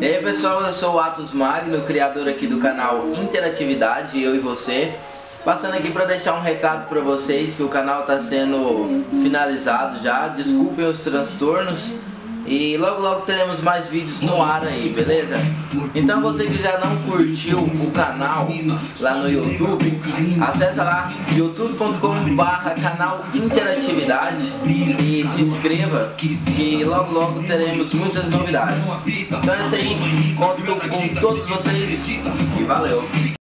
E aí pessoal, eu sou o Atos Magno, criador aqui do canal Interatividade, eu e você. Passando aqui para deixar um recado para vocês que o canal está sendo finalizado já. Desculpem os transtornos. E logo logo teremos mais vídeos no ar aí, beleza? Então você que já não curtiu o canal lá no YouTube, acessa lá youtube.com barra canal Interatividade e se inscreva que logo logo teremos muitas novidades. Então é isso aí, conto com todos vocês e valeu!